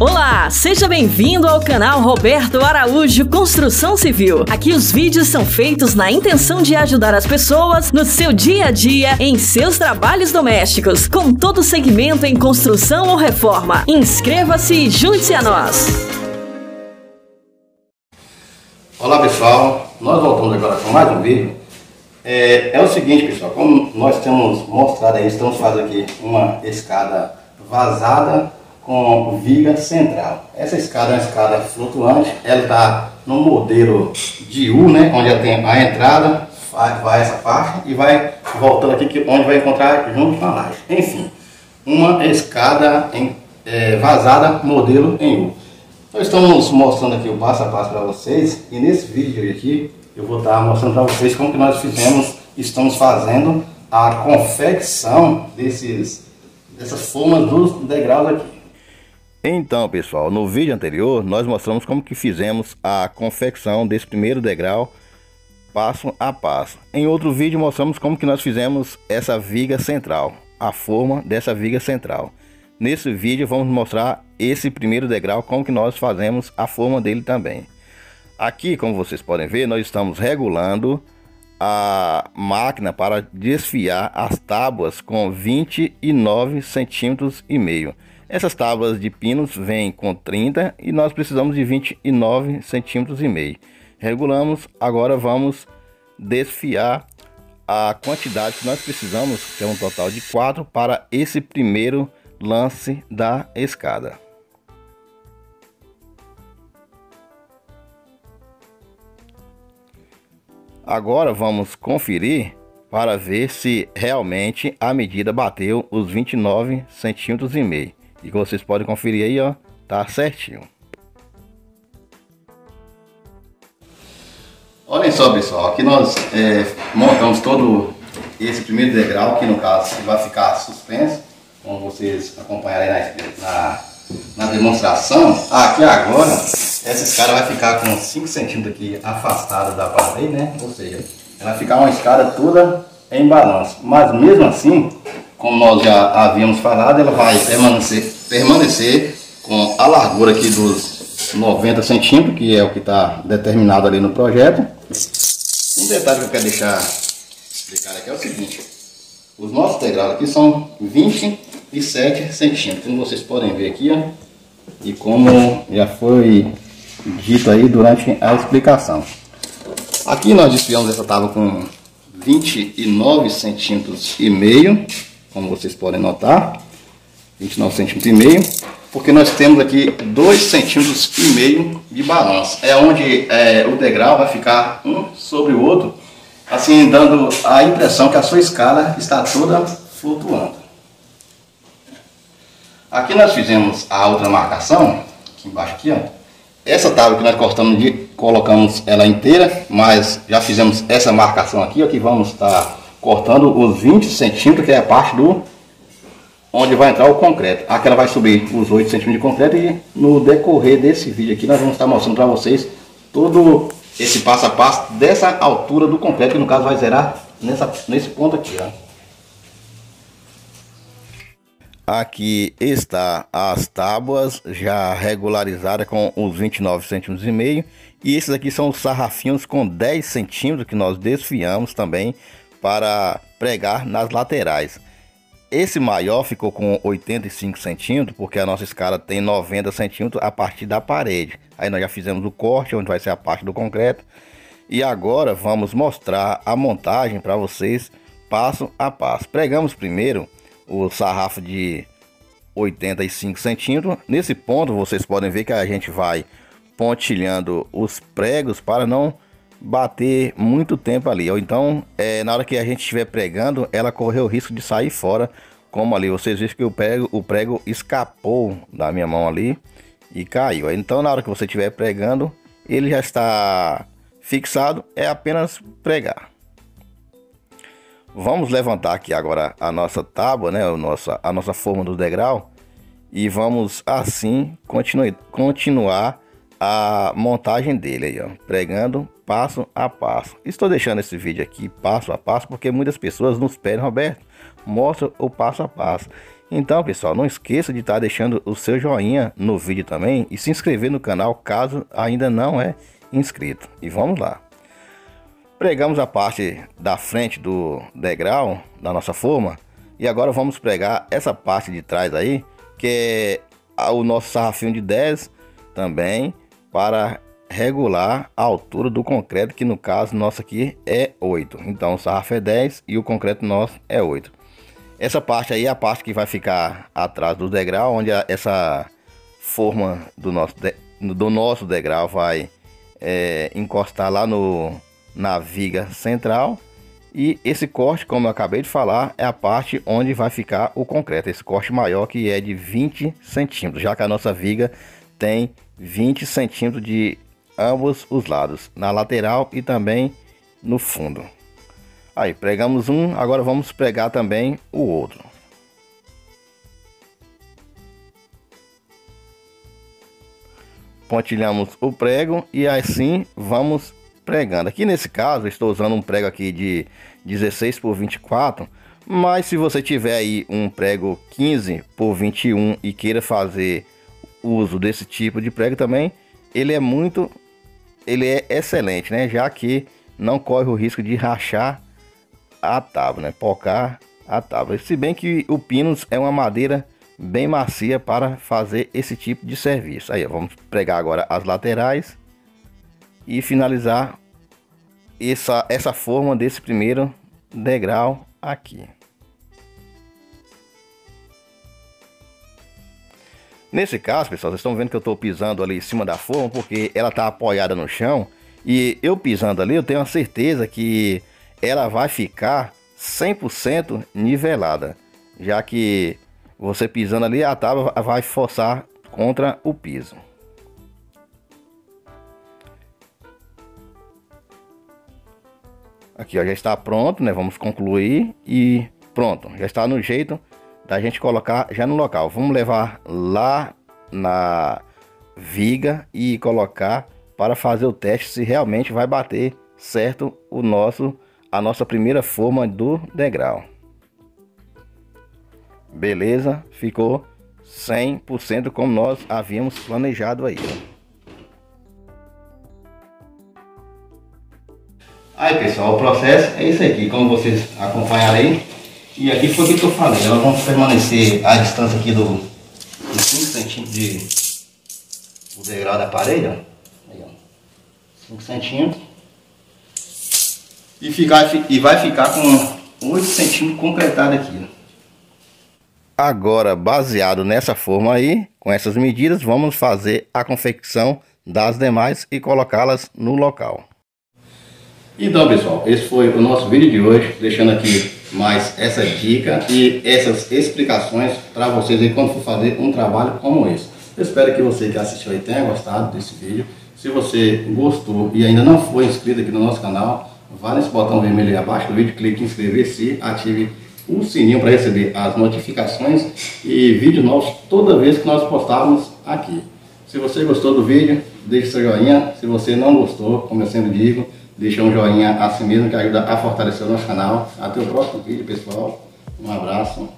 Olá, seja bem-vindo ao canal Roberto Araújo Construção Civil. Aqui os vídeos são feitos na intenção de ajudar as pessoas no seu dia a dia em seus trabalhos domésticos, com todo segmento em construção ou reforma. Inscreva-se e junte-se a nós. Olá pessoal, nós voltamos agora com mais um vídeo. É, é o seguinte pessoal, como nós temos mostrado aí, estamos fazendo aqui uma escada vazada com viga central. Essa escada é uma escada flutuante, ela está no modelo de U, né, onde ela tem a entrada, vai essa parte e vai voltando aqui, onde vai encontrar junto com a laje. Enfim, uma escada em, é, vazada modelo em U. Nós estamos mostrando aqui o passo a passo para vocês e nesse vídeo aqui eu vou estar mostrando para vocês como que nós fizemos, estamos fazendo a confecção desses, dessas formas dos degraus aqui. Então pessoal, no vídeo anterior nós mostramos como que fizemos a confecção desse primeiro degrau passo a passo. Em outro vídeo mostramos como que nós fizemos essa viga central, a forma dessa viga central. Nesse vídeo vamos mostrar esse primeiro degrau, como que nós fazemos a forma dele também. Aqui, como vocês podem ver, nós estamos regulando a máquina para desfiar as tábuas com 29 centímetros e meio. Essas tábuas de pinos vêm com 30 e nós precisamos de 29 centímetros e meio. Regulamos, agora vamos desfiar a quantidade que nós precisamos, que é um total de 4 para esse primeiro lance da escada. Agora vamos conferir para ver se realmente a medida bateu os 29 centímetros e meio. E vocês podem conferir aí, ó, tá certinho. Olhem só, pessoal, aqui nós é, montamos todo esse primeiro degrau, que no caso vai ficar suspenso, como vocês acompanharem na, na, na demonstração. Aqui agora, essa escada vai ficar com 5 centímetros aqui afastada da parede, né? Ou seja, ela vai ficar uma escada toda em balanço. Mas mesmo assim, como nós já havíamos falado, ela vai permanecer, permanecer com a largura aqui dos 90 centímetros, que é o que está determinado ali no projeto. Um detalhe que eu quero deixar explicar aqui é o seguinte, os nossos degraus aqui são 27 centímetros, como vocês podem ver aqui, ó, e como já foi dito aí durante a explicação. Aqui nós desfiamos essa tábua com 29 centímetros e meio, como vocês podem notar, 29 centímetros e meio, porque nós temos aqui 2 centímetros e meio de balanço. É onde é, o degrau vai ficar um sobre o outro, assim dando a impressão que a sua escala está toda flutuando. Aqui nós fizemos a outra marcação, aqui embaixo aqui, ó. Essa tábua que nós cortamos colocamos ela inteira, mas já fizemos essa marcação aqui, ó, que vamos estar cortando os 20 centímetros, que é a parte do onde vai entrar o concreto. Aqui ela vai subir os 8 centímetros de concreto e no decorrer desse vídeo aqui nós vamos estar mostrando para vocês todo esse passo a passo dessa altura do concreto, que no caso vai zerar nessa, nesse ponto aqui. Ó. Aqui está as tábuas já regularizadas com os 29 centímetros e meio. E esses aqui são os sarrafinhos com 10 centímetros que nós desfiamos também para pregar nas laterais. Esse maior ficou com 85 centímetros, porque a nossa escala tem 90 centímetros a partir da parede. Aí nós já fizemos o corte, onde vai ser a parte do concreto. E agora vamos mostrar a montagem para vocês passo a passo. Pregamos primeiro o sarrafo de 85 centímetros. Nesse ponto vocês podem ver que a gente vai pontilhando os pregos para não bater muito tempo ali. Ou então, é, na hora que a gente estiver pregando, ela correu o risco de sair fora. Como ali, vocês viram que o prego, o prego escapou da minha mão ali e caiu. Então, na hora que você estiver pregando, ele já está fixado, é apenas pregar. Vamos levantar aqui agora a nossa tábua, né, a nossa, a nossa forma do degrau e vamos assim continue, continuar a montagem dele aí, ó, pregando passo a passo. Estou deixando esse vídeo aqui passo a passo porque muitas pessoas nos pedem, Roberto, mostra o passo a passo. Então, pessoal, não esqueça de estar tá deixando o seu joinha no vídeo também e se inscrever no canal caso ainda não é inscrito. E vamos lá. Pregamos a parte da frente do degrau da nossa forma e agora vamos pregar essa parte de trás aí, que é o nosso sarrafinho de 10 também para regular a altura do concreto, que no caso nosso aqui é 8. Então o sarrafo é 10 e o concreto nosso é 8. Essa parte aí é a parte que vai ficar atrás do degrau, onde essa forma do nosso, de, do nosso degrau vai é, encostar lá no, na viga central. E esse corte, como eu acabei de falar, é a parte onde vai ficar o concreto. Esse corte maior que é de 20 centímetros, já que a nossa viga tem 20 centímetros de ambos os lados, na lateral e também no fundo. Aí, pregamos um, agora vamos pregar também o outro. Pontilhamos o prego e assim vamos pregando. Aqui nesse caso, estou usando um prego aqui de 16 por 24, mas se você tiver aí um prego 15 por 21 e queira fazer uso desse tipo de prego também, ele é muito, ele é excelente, né? Já que não corre o risco de rachar a tábua, né? Pocar a tábua. Se bem que o pinus é uma madeira bem macia para fazer esse tipo de serviço. Aí, ó, vamos pregar agora as laterais e finalizar essa, essa forma desse primeiro degrau aqui. Nesse caso, pessoal, vocês estão vendo que eu estou pisando ali em cima da forma porque ela está apoiada no chão e eu pisando ali, eu tenho a certeza que ela vai ficar 100% nivelada, já que você pisando ali, a tábua vai forçar contra o piso. Aqui ó, já está pronto, né? Vamos concluir e pronto, já está no jeito da gente colocar já no local. Vamos levar lá na viga e colocar para fazer o teste se realmente vai bater certo o nosso a nossa primeira forma do degrau. Beleza? Ficou 100% como nós havíamos planejado aí. Aí pessoal, o processo é isso aqui, como vocês acompanharam aí. E aqui foi o que eu falei, elas vão permanecer a distância aqui do, do 5 centímetros de o degrau da parede, ó. Aí, ó. 5 centímetros e, ficar, e vai ficar com 8 centímetros concretado aqui. Agora, baseado nessa forma aí, com essas medidas, vamos fazer a confecção das demais e colocá-las no local. Então, pessoal, esse foi o nosso vídeo de hoje, deixando aqui mais essa dica e essas explicações para vocês aí quando for fazer um trabalho como esse. Eu espero que você que assistiu aí tenha gostado desse vídeo. Se você gostou e ainda não foi inscrito aqui no nosso canal, vá nesse botão vermelho aí abaixo do vídeo, clique em inscrever-se, ative o sininho para receber as notificações e vídeos novos toda vez que nós postarmos aqui. Se você gostou do vídeo, deixe seu joinha. Se você não gostou, como eu sempre digo, deixa um joinha assim mesmo que ajuda a fortalecer o nosso canal. Até o próximo vídeo, pessoal. Um abraço.